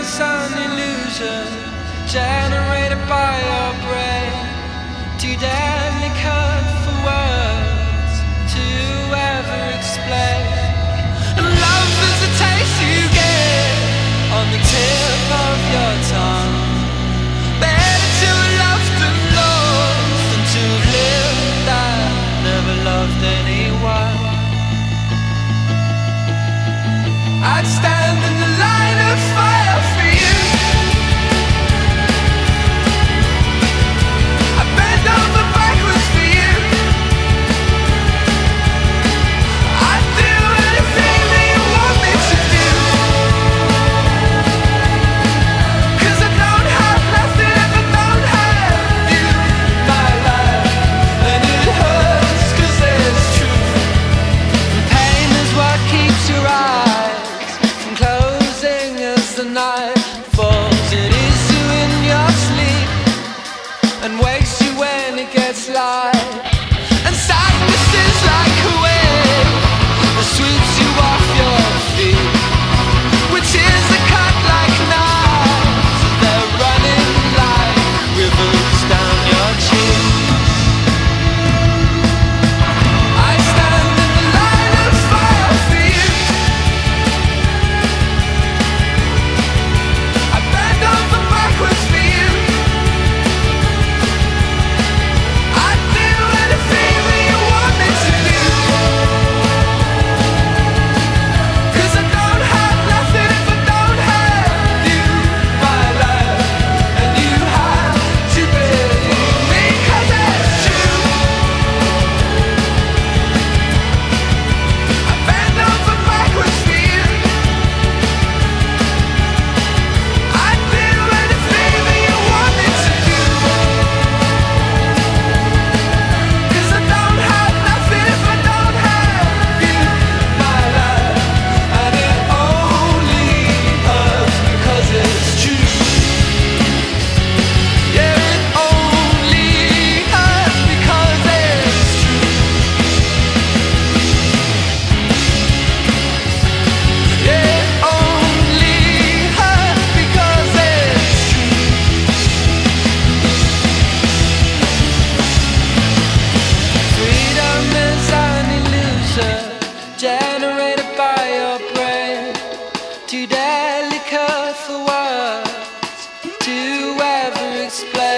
is an illusion generated by your brain. Too deadly cut for words to ever explain. Love is a taste you get on the tip of your tongue. Better to have loved and lost than to have lived that never loved anyone. I'd stay. display.